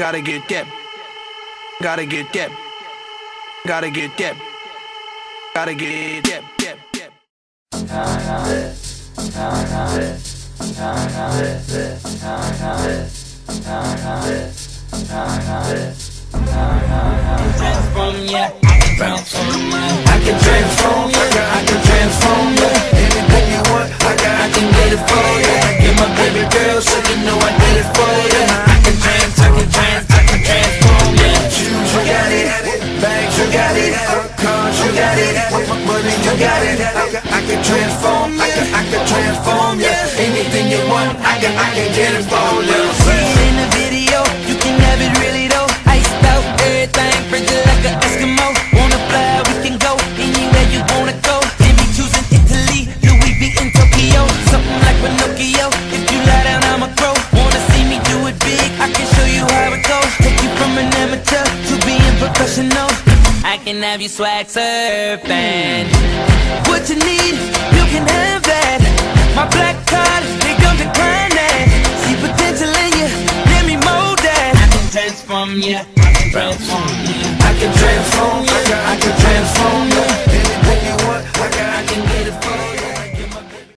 Gotta get that. Gotta get that. Gotta get that. Gotta get that. that, that. transform ya. Transform ya. You got it. Money, you got it. I can, transform. I can, I can transform ya. Anything you want, I can, I can get it for ya. Can have you swag surfing. What you need, you can have that. My black card, they don't decline that. See potential in you, let me mold that. I can transform ya. I can transform ya. I can transform can